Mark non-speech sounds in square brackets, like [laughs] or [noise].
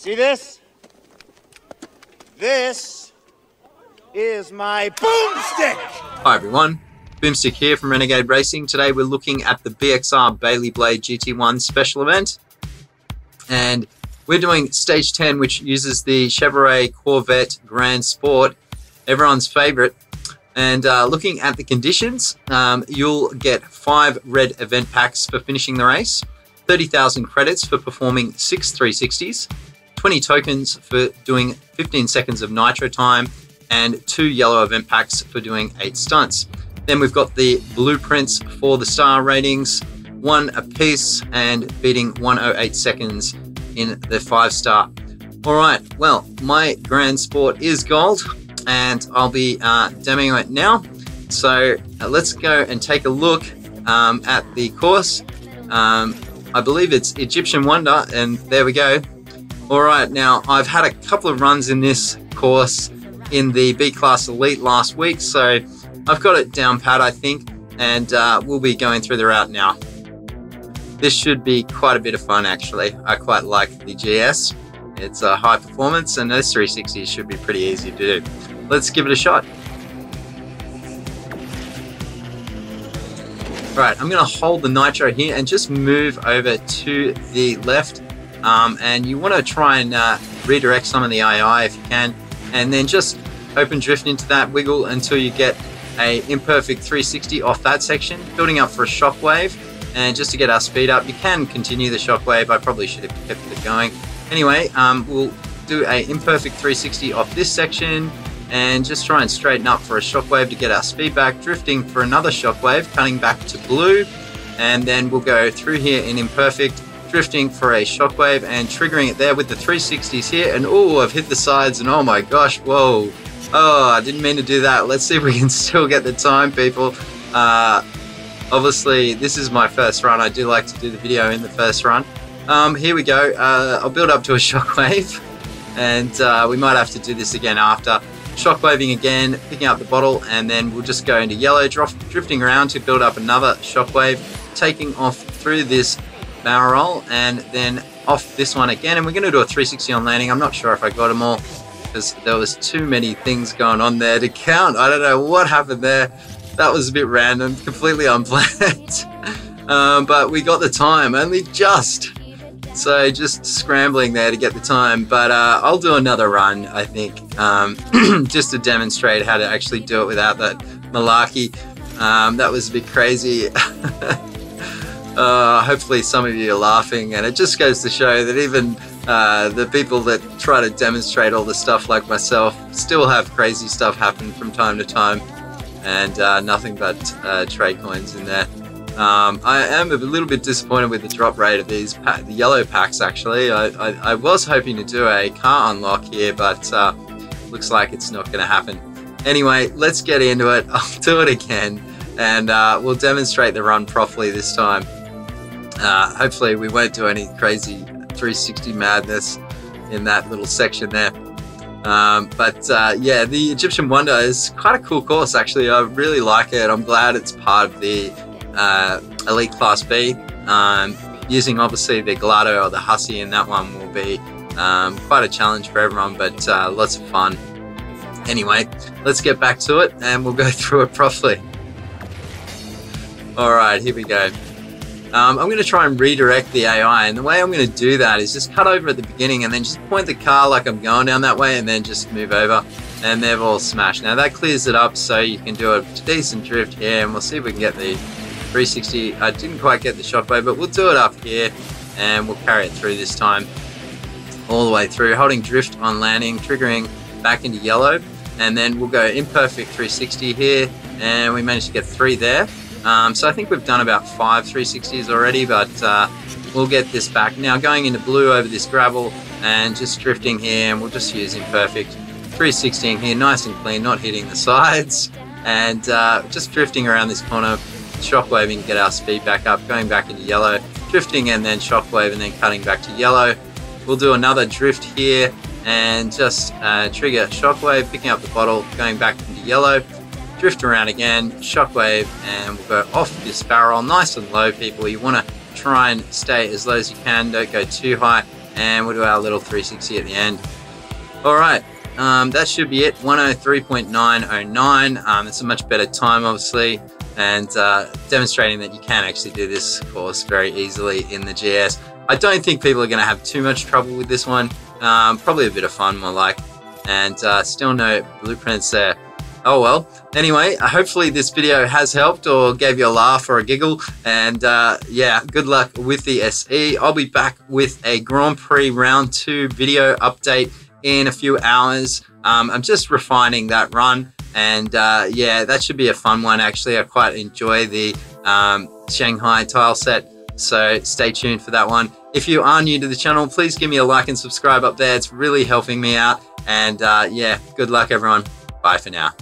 See this? This is my boomstick! Hi everyone, Boomstick here from Renegade Racing. Today we're looking at the BXR Bailey Blade GT1 special event. And we're doing stage 10, which uses the Chevrolet Corvette Grand Sport, everyone's favorite. And uh, looking at the conditions, um, you'll get five red event packs for finishing the race, 30,000 credits for performing six 360s, 20 tokens for doing 15 seconds of nitro time, and two yellow event packs for doing eight stunts. Then we've got the blueprints for the star ratings, one a piece, and beating 108 seconds in the five star. All right, well, my Grand Sport is gold, and I'll be uh, demoing it now. So uh, let's go and take a look um, at the course. Um, I believe it's Egyptian Wonder, and there we go. All right, now I've had a couple of runs in this course in the B Class Elite last week, so I've got it down pat, I think, and uh, we'll be going through the route now. This should be quite a bit of fun, actually. I quite like the GS. It's a high performance, and those 360s should be pretty easy to do. Let's give it a shot. Right, I'm going to hold the nitro here and just move over to the left. Um, and you want to try and uh, redirect some of the AI if you can, and then just open drift into that wiggle until you get a imperfect 360 off that section, building up for a shockwave. And just to get our speed up, you can continue the shockwave. I probably should have kept it going. Anyway, um, we'll do a imperfect 360 off this section and just try and straighten up for a shockwave to get our speed back, drifting for another shockwave, cutting back to blue, and then we'll go through here in imperfect, drifting for a shockwave and triggering it there with the 360s here, and oh, I've hit the sides, and oh my gosh, whoa, oh, I didn't mean to do that. Let's see if we [laughs] can still get the time, people. Uh, obviously, this is my first run. I do like to do the video in the first run. Um, here we go. Uh, I'll build up to a [laughs] shockwave, and uh, we might have to do this again after shockwaving again, picking up the bottle, and then we'll just go into yellow, drifting around to build up another shockwave, taking off through this barrel roll, and then off this one again. And we're going to do a 360 on landing. I'm not sure if I got them all because there was too many things going on there to count. I don't know what happened there. That was a bit random, completely [laughs] unplanned. um, but we got the time, only just. So just scrambling there to get the time, but uh, I'll do another run, I think, um, [clears throat] just to demonstrate how to actually do it without that malarkey. Um, that was a bit crazy. [laughs] uh, hopefully some of you are laughing, and it just goes to show that even uh, the people that try to demonstrate all the stuff like myself still have crazy stuff happen from time to time, and uh, nothing but uh, trade coins in there. Um, I am a little bit disappointed with the drop rate of these the yellow packs. Actually, I, I, I, was hoping to do a car unlock here, but uh, looks like it's not going to happen. Anyway, let's get into it. [laughs] I'll do it again, and uh, we'll demonstrate the run properly this time. Uh, hopefully, we won't do any crazy 360 madness in that little section there. Um, but uh, yeah, the Egyptian Wonder is quite a cool course. Actually, I really like it. I'm glad it's part of the uh, Elite Class B. Um, using obviously the Gelato or the Hussy in that one will be um, quite a challenge for everyone, but uh, lots of fun. Anyway, let's get back to it and we'll go [laughs] through it properly. All right, here we go. Um, I'm going to try and redirect the AI, and the way I'm going to do that is just cut over at the beginning and then just point the car like I'm going down that way and then just move over and they've all smashed. Now that clears it up so you can do a decent drift here and we'll see if we can get the 360. I didn't quite get the shockwave, but we'll do it up here and we'll carry it through this time all the way through, holding drift on landing, triggering back into yellow, and then we'll go imperfect 360 here, and we managed to get three there. Um, so I think we've done about five 360s already, but uh, we'll get this back. Now going into blue over this gravel and just drifting here, and we'll just use imperfect 360 here, nice and clean, not hitting the sides, and uh, just drifting around this corner, shockwaving, get our speed back up, going back into yellow, drifting and then shockwave and then cutting back to yellow. We'll do another drift here and just uh, trigger shockwave, picking up the bottle, going back into yellow, drift around again, shockwave, and we'll go off this barrel nice and low, people. You want to try and stay as low as you can, don't go too high, and we'll do our little 360 at the end. All right, um, that should be it. 103.909. Um, it's a much better time, obviously, and uh, demonstrating that you can actually do this course very easily in the GS. I don't think people are going to have too much trouble with this one. Um, probably a bit of fun, more like, and uh, still no blueprints there. Oh well. Anyway, uh, hopefully this video has helped or gave you a laugh or a giggle. And uh, yeah, good luck with the SE. I'll be back with a Grand Prix Round 2 video update in a few hours. Um, I'm just refining that run. And uh, yeah, that should be a fun one actually. I quite enjoy the um, Shanghai tile set. So stay tuned for that one. If you are new to the channel, please give me a like and subscribe up there. It's really helping me out. And uh, yeah, good luck everyone. Bye for now.